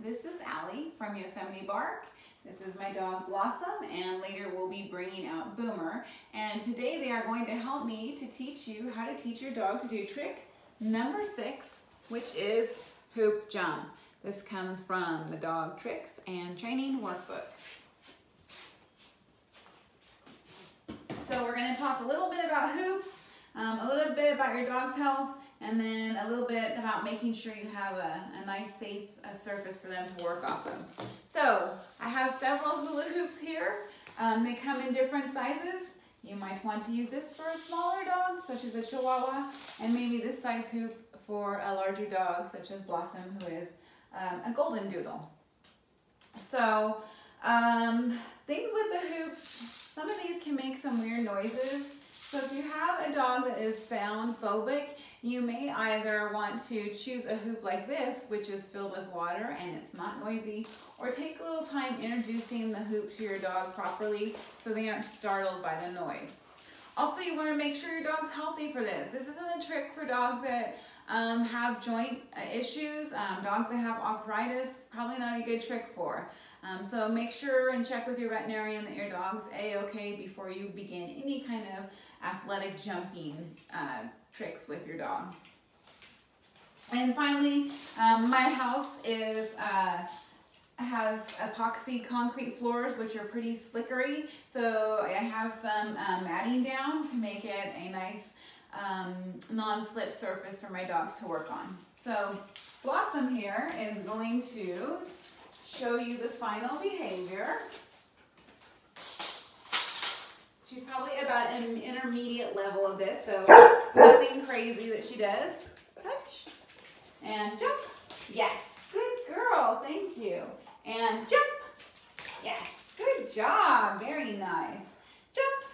This is Ali from Yosemite Bark. This is my dog Blossom and later we'll be bringing out Boomer. And today they are going to help me to teach you how to teach your dog to do trick number six, which is hoop jump. This comes from the Dog Tricks and Training Workbook. So we're going to talk a little bit about hoops, um, a little bit about your dog's health, and then a little bit about making sure you have a, a nice safe surface for them to work off of. So I have several hula hoops here. Um, they come in different sizes. You might want to use this for a smaller dog, such as a Chihuahua, and maybe this size hoop for a larger dog, such as Blossom, who is um, a Golden Doodle. So um, things with the hoops, some of these can make some weird noises. So if you have a dog that is sound phobic, you may either want to choose a hoop like this, which is filled with water and it's not noisy, or take a little time introducing the hoop to your dog properly so they aren't startled by the noise. Also, you want to make sure your dog's healthy for this. This isn't a trick for dogs that um, have joint uh, issues, um, dogs that have arthritis, probably not a good trick for. Um, so make sure and check with your veterinarian that your dog's a-okay before you begin any kind of athletic jumping uh, tricks with your dog. And finally, um, my house is uh, has epoxy concrete floors, which are pretty slickery. So I have some um, matting down to make it a nice um, non-slip surface for my dogs to work on. So Blossom here is going to show you the final behavior. She's probably about an intermediate level of this, so nothing crazy that she does. Touch and jump. Yes, good girl, thank you. And jump. Yes, good job, very nice. Jump.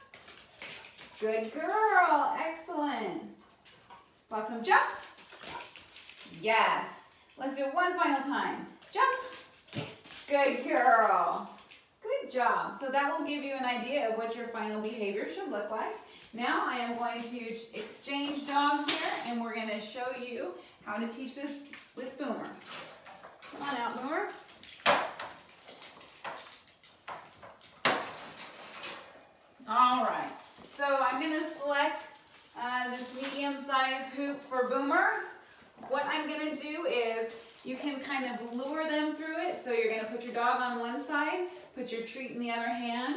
Good girl, excellent. Blossom, jump. Yes. Let's do it one final time. Jump. Good girl. Good job. So that will give you an idea of what your final behavior should look like. Now I am going to exchange dogs here and we're going to show you how to teach this with Boomer. Come on out, Boomer. All right. So I'm going to select uh, this medium-sized hoop for Boomer. What I'm going to do is you can kind of lure them through it. So you're going to put your dog on one side, put your treat in the other hand,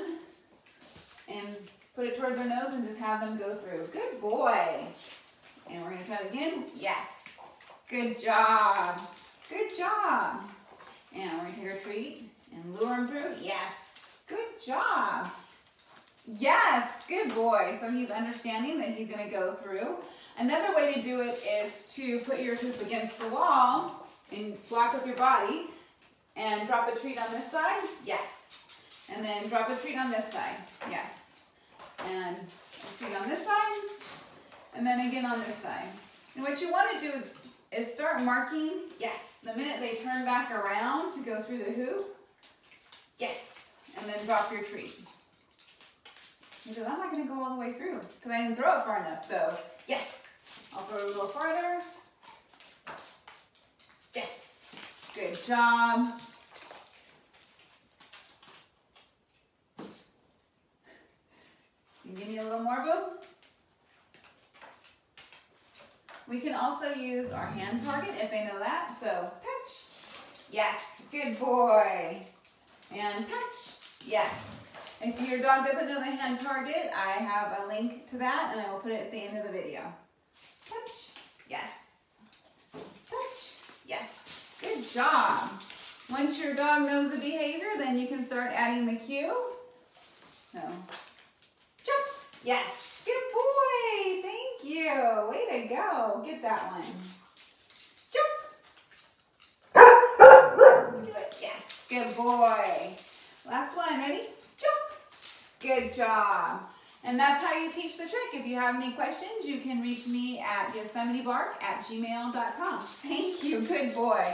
and put it towards their nose and just have them go through. Good boy. And we're to try it again. Yes. Good job. Good job. And we're to take our treat and lure them through. Yes. Good job. Yes, good boy. So he's understanding that he's going to go through. Another way to do it is to put your hoop against the wall and block with your body and drop a treat on this side. Yes. And then drop a treat on this side. Yes. And a treat on this side. And then again on this side. And what you want to do is, is start marking, yes, the minute they turn back around to go through the hoop. Yes. And then drop your treat. Because I'm not going to go all the way through because I didn't throw it far enough. So, yes. I'll throw it a little farther. Yes. Good job. Can you give me a little more, boo? We can also use our hand target if they know that. So, touch. Yes. Good boy. And touch. Yes. If your dog doesn't know the hand target, I have a link to that and I will put it at the end of the video. Touch. Yes. Touch. Yes. Good job. Once your dog knows the behavior, then you can start adding the cue. So, jump. Yes. Good boy. Thank you. Way to go. Get that one. Jump. Yes. Good boy. Last one. Ready? Jump. Good job. And that's how you teach the trick. If you have any questions, you can reach me at yosemitebark at gmail.com. Thank you. Good boy.